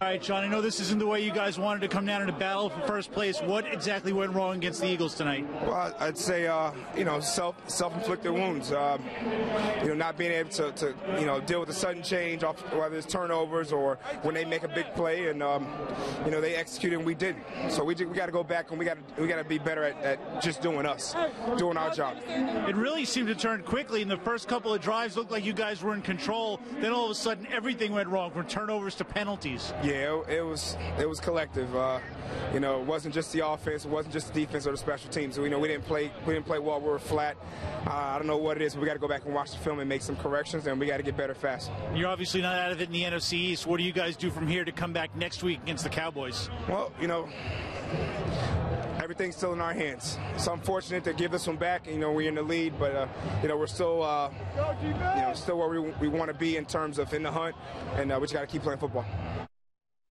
All right, Jon, I know this isn't the way you guys wanted to come down into battle for first place. What exactly went wrong against the Eagles tonight? Well, I'd say, uh, you know, self self-inflicted wounds. Um, you know, not being able to, to, you know, deal with a sudden change, off, whether it's turnovers or when they make a big play, and um, you know, they executed and we didn't. So we, we got to go back and we got to we got to be better at, at just doing us, doing our job. It really seemed to turn quickly. In the first couple of drives, looked like you guys were in control. Then all of a sudden, everything went wrong from turnovers to penalties. Yeah, it, it was it was collective. Uh, you know, it wasn't just the offense, it wasn't just the defense or the special teams. So, you know, we didn't play we didn't play well. We were flat. Uh, I don't know what it is. But we got to go back and watch the film and make some corrections, and we got to get better fast. You're obviously not out of it in the NFC East. What do you guys do from here to come back next week against the Cowboys? Well, you know, everything's still in our hands. It's unfortunate to give this one back. You know, we're in the lead, but uh, you know we're still, uh, you know, still where we, we want to be in terms of in the hunt, and uh, we just got to keep playing football.